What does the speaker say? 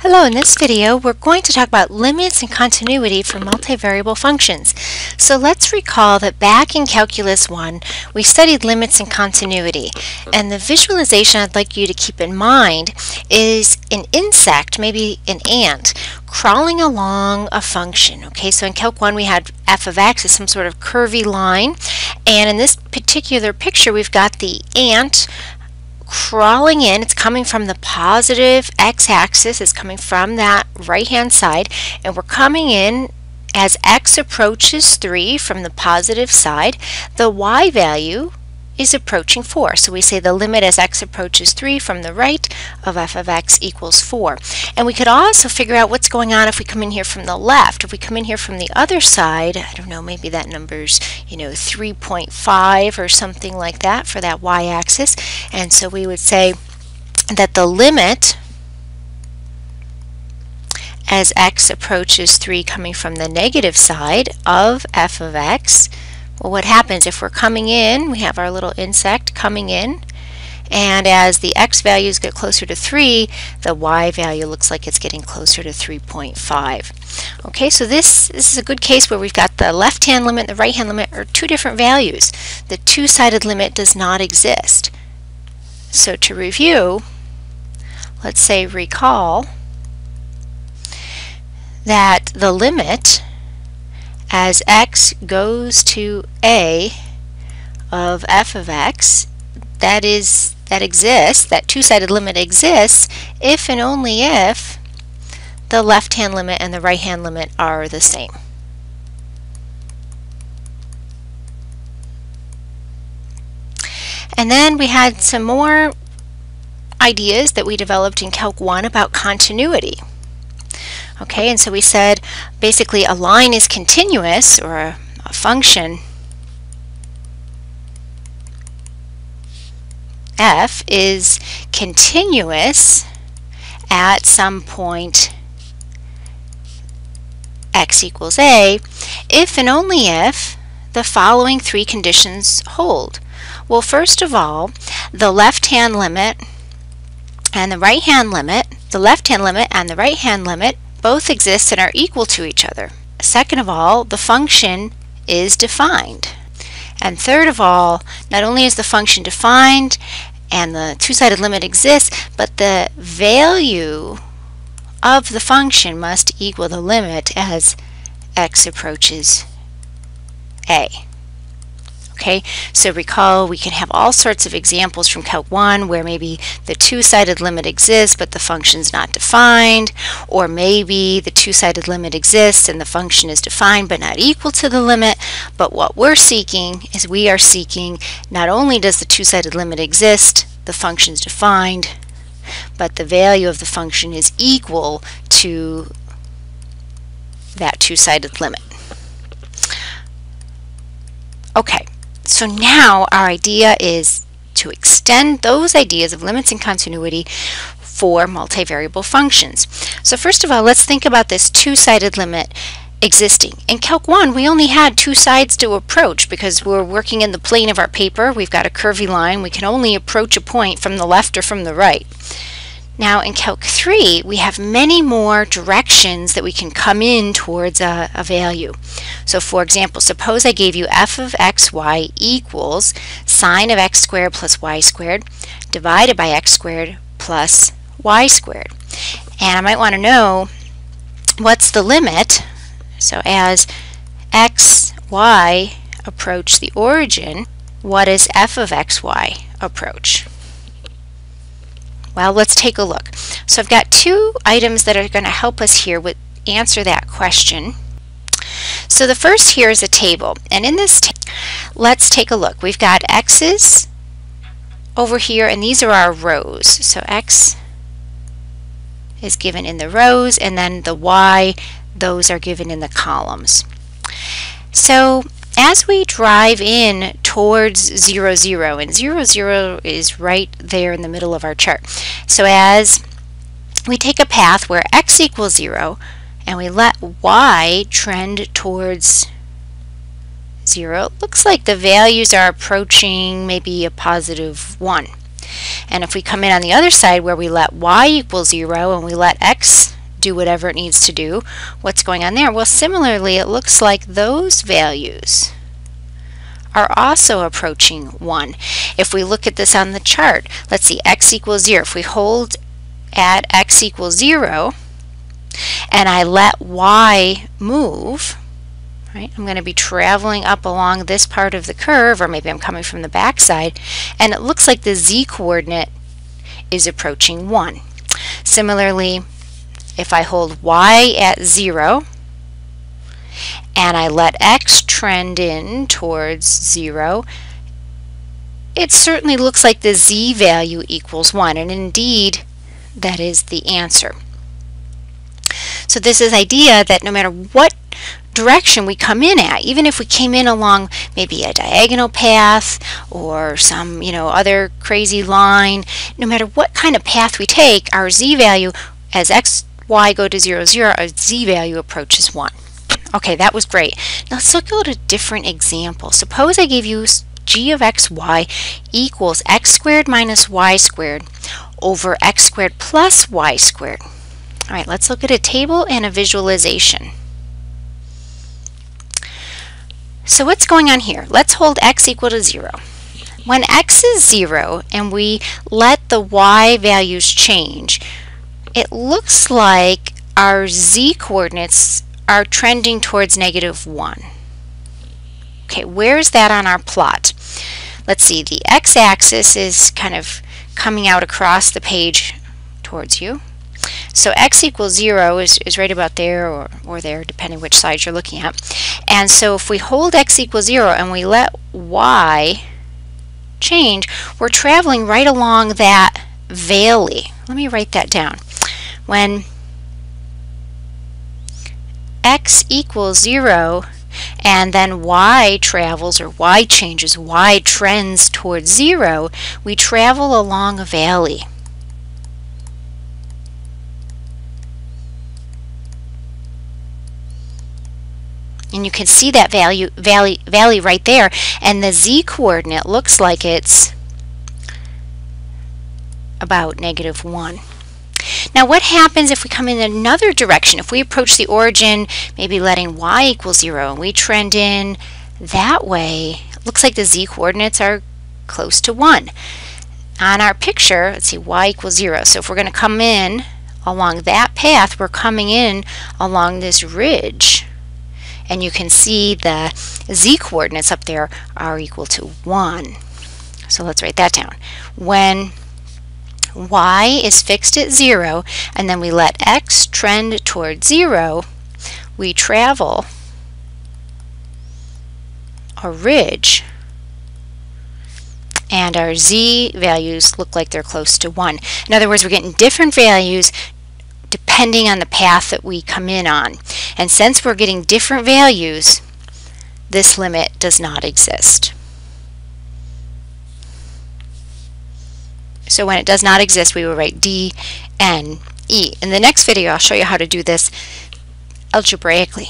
Hello, in this video we're going to talk about limits and continuity for multivariable functions. So let's recall that back in Calculus 1 we studied limits and continuity and the visualization I'd like you to keep in mind is an insect, maybe an ant, crawling along a function. Okay, so in Calc 1 we had f of x as some sort of curvy line and in this particular picture we've got the ant crawling in. It's coming from the positive x-axis. It's coming from that right-hand side. And we're coming in as x approaches 3 from the positive side. The y value is approaching 4. So we say the limit as x approaches 3 from the right of f of x equals 4. And we could also figure out what's going on if we come in here from the left. If we come in here from the other side, I don't know, maybe that number's, you know, 3.5 or something like that for that y-axis. And so we would say that the limit as x approaches 3 coming from the negative side of f of x well, what happens if we're coming in, we have our little insect coming in, and as the x values get closer to 3, the y value looks like it's getting closer to 3.5. Okay, so this, this is a good case where we've got the left-hand limit and the right-hand limit are two different values. The two-sided limit does not exist. So to review, let's say recall that the limit as x goes to a of f of x, that is that exists, that two-sided limit exists if and only if the left-hand limit and the right-hand limit are the same. And then we had some more ideas that we developed in Calc 1 about continuity. Okay, and so we said basically a line is continuous or a, a function f is continuous at some point x equals a if and only if the following three conditions hold. Well, first of all, the left-hand limit and the right-hand limit, the left-hand limit and the right-hand limit both exist and are equal to each other. Second of all, the function is defined. And third of all, not only is the function defined and the two-sided limit exists, but the value of the function must equal the limit as x approaches a. Okay, so recall we can have all sorts of examples from Calc 1 where maybe the two-sided limit exists but the function is not defined, or maybe the two-sided limit exists and the function is defined but not equal to the limit. But what we're seeking is we are seeking not only does the two-sided limit exist, the function is defined, but the value of the function is equal to that two-sided limit. Okay, so now our idea is to extend those ideas of limits and continuity for multivariable functions. So first of all, let's think about this two-sided limit existing. In Calc 1, we only had two sides to approach because we're working in the plane of our paper. We've got a curvy line. We can only approach a point from the left or from the right. Now in Calc 3, we have many more directions that we can come in towards a, a, value. So for example, suppose I gave you f of xy equals sine of x squared plus y squared divided by x squared plus y squared. And I might want to know what's the limit. So as x, y approach the origin, what is f of xy approach? Well, let's take a look. So I've got two items that are going to help us here with answer that question. So the first here is a table, and in this let's take a look. We've got x's over here, and these are our rows. So x is given in the rows, and then the y, those are given in the columns. So as we drive in towards 0, 0, and 0, 0 is right there in the middle of our chart. So as we take a path where x equals 0, and we let y trend towards 0, it looks like the values are approaching maybe a positive 1. And if we come in on the other side where we let y equal 0 and we let x do whatever it needs to do, what's going on there? Well, similarly, it looks like those values are also approaching 1. If we look at this on the chart, let's see, x equals 0. If we hold at x equals 0 and I let y move, right, I'm going to be traveling up along this part of the curve, or maybe I'm coming from the back side, and it looks like the z-coordinate is approaching 1. Similarly, if I hold y at 0 and I let x trend in towards 0, it certainly looks like the z value equals 1, and indeed that is the answer. So this is idea that no matter what direction we come in at, even if we came in along maybe a diagonal path or some, you know, other crazy line, no matter what kind of path we take, our z value as x, y go to 0, 0, our z value approaches 1. Okay, that was great. Now let's look at a different example. Suppose I gave you g of x, y equals x squared minus y squared over x squared plus y squared. All right, let's look at a table and a visualization. So what's going on here? Let's hold x equal to 0. When x is 0 and we let the y values change, it looks like our z coordinates are trending towards negative 1. Okay, where's that on our plot? Let's see, the x-axis is kind of coming out across the page towards you. So x equals 0 is, is right about there or, or there, depending which side you're looking at. And so if we hold x equals 0 and we let y change, we're traveling right along that valley. Let me write that down. When x equals 0 and then y travels or y changes, y trends towards 0, we travel along a valley. and you can see that value valley valley right there and the z coordinate looks like it's about negative 1 now what happens if we come in another direction? If we approach the origin, maybe letting y equal 0, and we trend in that way, looks like the z-coordinates are close to 1. On our picture, let's see, y equals 0. So if we're going to come in along that path, we're coming in along this ridge. And you can see the z-coordinates up there are equal to 1. So let's write that down. When y is fixed at 0, and then we let x trend towards 0, we travel a ridge and our z values look like they're close to 1. In other words, we're getting different values depending on the path that we come in on. And since we're getting different values, this limit does not exist. So when it does not exist, we will write D, N, E. In the next video, I'll show you how to do this algebraically.